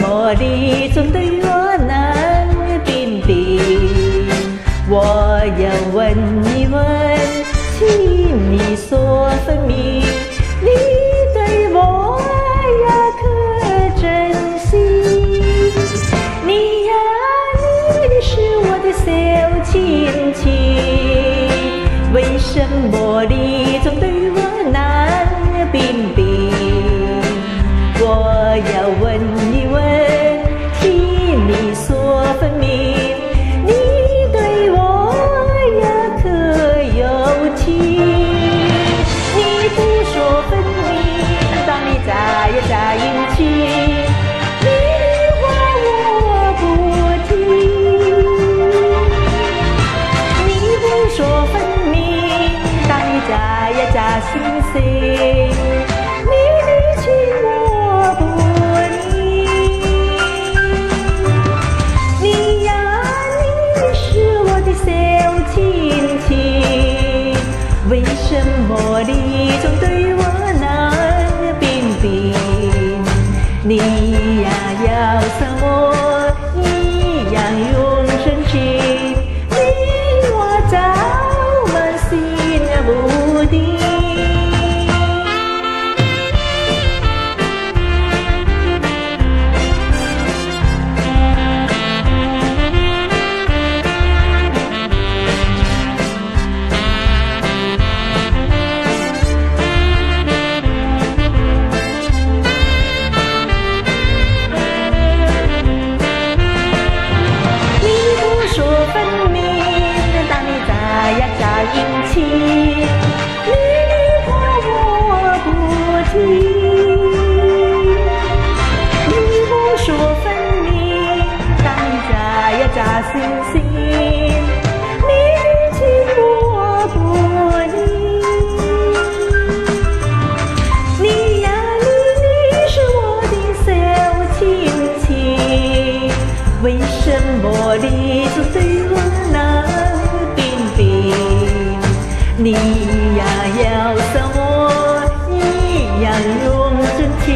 么你总对我难彬彬？我要问一问，请你说分明，星星，你的情我不离。你呀，你是我的小亲亲，为什么你总对我难彬彬？你呀，要什么一样用真情，令我早满心不定。星星，你的情我不理。你呀你，你是我的小亲亲，为什么你总对我难彬彬？你呀要什么一样用真情，